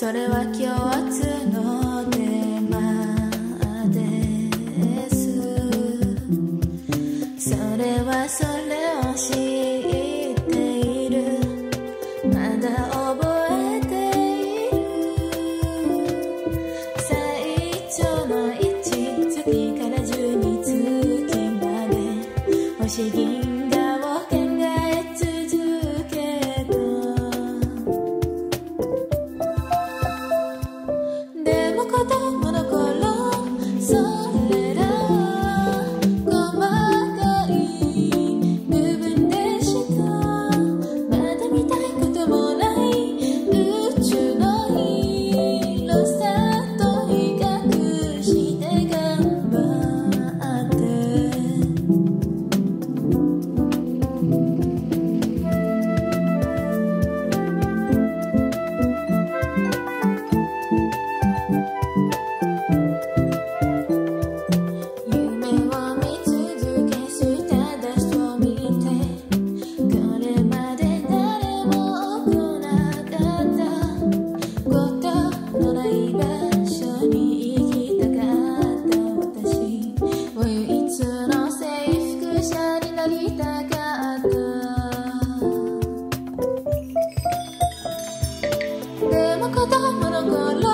それは今日のテーマです。それはそれを知っている。まだ覚え cocotte, mon Kadar mı kadar mı